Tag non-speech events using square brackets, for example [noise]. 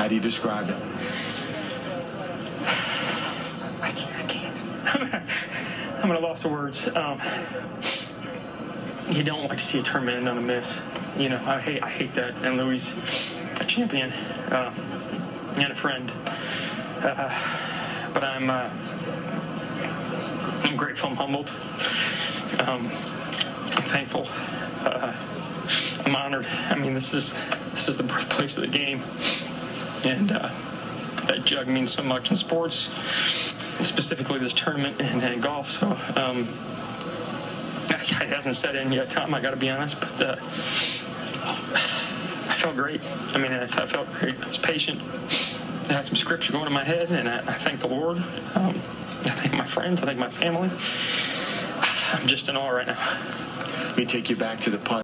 How do you describe it? I can't. I can't. I'm at a loss of words. Um, you don't like to see a tournament end on a miss. You know, I hate. I hate that. And Louis, a champion uh, and a friend. Uh, but I'm. Uh, I'm grateful. I'm humbled. Um, I'm thankful. Uh, I'm honored. I mean, this is this is the birthplace of the game, and uh, that jug means so much in sports, specifically this tournament and, and golf. So. Um, [laughs] it hasn't set in yet, Tom. I got to be honest, but uh, I felt great. I mean, I, I, felt great. I was patient. I had some scripture going in my head, and I, I thank the Lord. Um, I thank my friends. I thank my family. [sighs] I'm just in awe right now. Let me take you back to the putt.